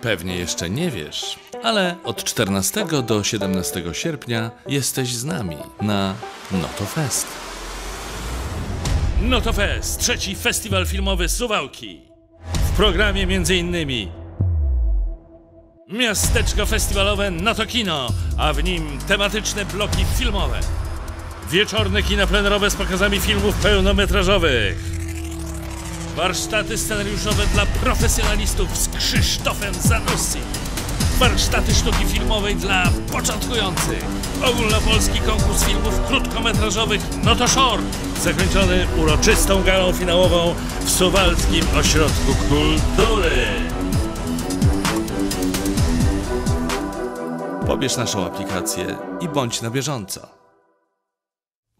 Pewnie jeszcze nie wiesz, ale od 14 do 17 sierpnia jesteś z nami na Notofest. Notofest, trzeci festiwal filmowy Suwałki. W programie m.in. Miasteczko festiwalowe Notokino, a w nim tematyczne bloki filmowe. Wieczorne kina plenerowe z pokazami filmów pełnometrażowych. Warsztaty scenariuszowe dla profesjonalistów z Krzysztofem Zanussi. Warsztaty sztuki filmowej dla początkujących. Ogólnopolski konkurs filmów krótkometrażowych Noto Short, zakończony uroczystą galą finałową w Suwalskim Ośrodku Kultury. Pobierz naszą aplikację i bądź na bieżąco.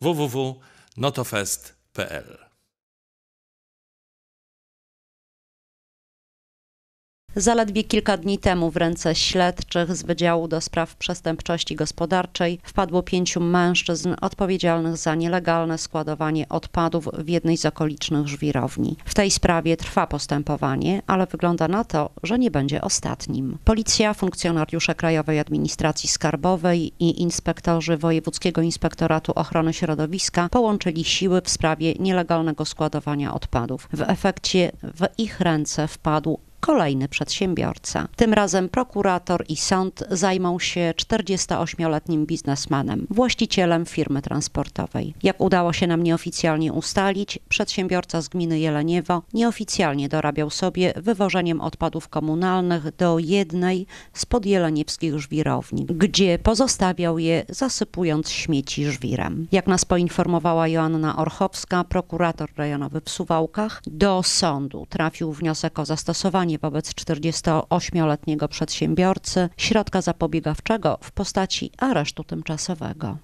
www.notofest.pl Zaledwie kilka dni temu w ręce śledczych z Wydziału do Spraw Przestępczości Gospodarczej wpadło pięciu mężczyzn odpowiedzialnych za nielegalne składowanie odpadów w jednej z okolicznych żwirowni. W tej sprawie trwa postępowanie, ale wygląda na to, że nie będzie ostatnim. Policja, funkcjonariusze Krajowej Administracji Skarbowej i inspektorzy Wojewódzkiego Inspektoratu Ochrony Środowiska połączyli siły w sprawie nielegalnego składowania odpadów. W efekcie w ich ręce wpadł kolejny przedsiębiorca. Tym razem prokurator i sąd zajmą się 48-letnim biznesmenem, właścicielem firmy transportowej. Jak udało się nam nieoficjalnie ustalić, przedsiębiorca z gminy Jeleniewo nieoficjalnie dorabiał sobie wywożeniem odpadów komunalnych do jednej z podjeleniewskich żwirowni, gdzie pozostawiał je zasypując śmieci żwirem. Jak nas poinformowała Joanna Orchowska, prokurator rejonowy w Suwałkach, do sądu trafił wniosek o zastosowanie wobec 48-letniego przedsiębiorcy środka zapobiegawczego w postaci aresztu tymczasowego.